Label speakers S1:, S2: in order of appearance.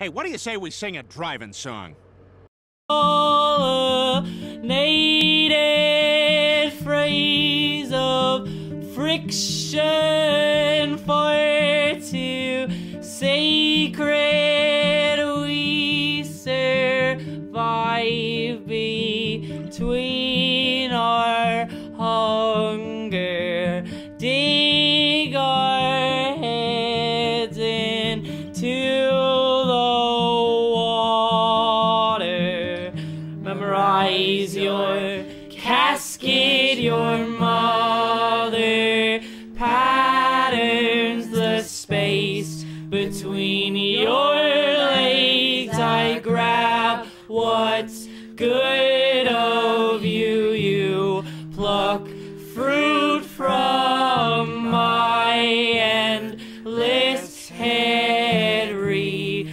S1: Hey, what do you say we sing a driving song?
S2: Native phrase of friction for two sacred we survive memorize your casket your mother patterns the space between your legs. I grab what's good of you. You pluck fruit from my endless head rearrange